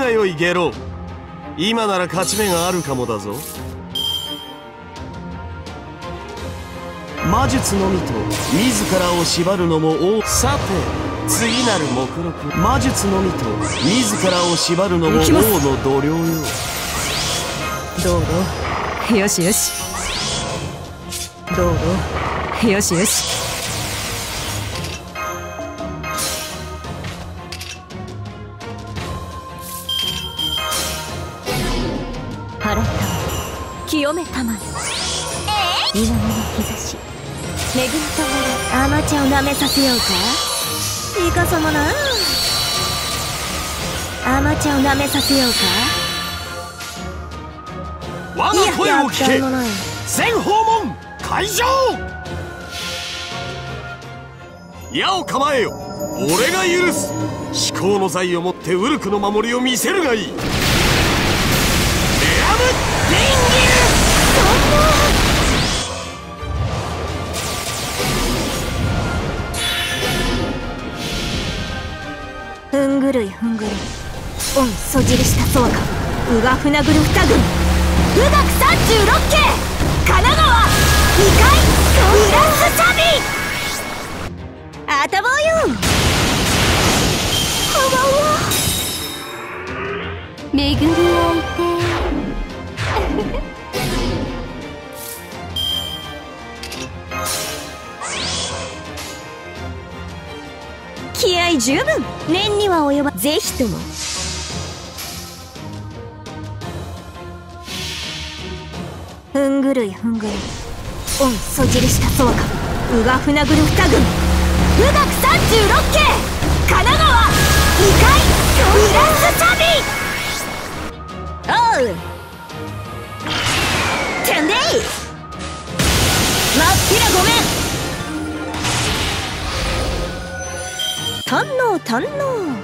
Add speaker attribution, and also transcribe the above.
Speaker 1: がよいゲロ。今なら勝ち目があるかもだぞ。魔術のみと自らを縛るのも王。さて次なる目録。魔術のみと自らを縛るのも王の度量よ。
Speaker 2: どうぞ。よしよし。どうぞ。よしよし払った清めたまえの兆し。恵みと
Speaker 3: アマチュアを舐めさせようか？いかさまな。アマチュアを舐めさせよう
Speaker 1: か？我が声を聞け。全訪問会場！矢を構えよ。俺が許す。思考の財をもってウルクの守りを見せるがいい
Speaker 3: ふんぐるいふんぐるい御そじりしたそうかうがふなぐる二軍武学三十六系神奈川二階フランスサビあたぼうよこんばんは
Speaker 4: 巡り合いて
Speaker 3: 気合十分。念には及ばぜひとも。ふんぐるいふんぐるい。御そじりしたそうか。うがふなぐる二軍武学三十六系神奈川。二階フランスサビ。おう。堪能堪能。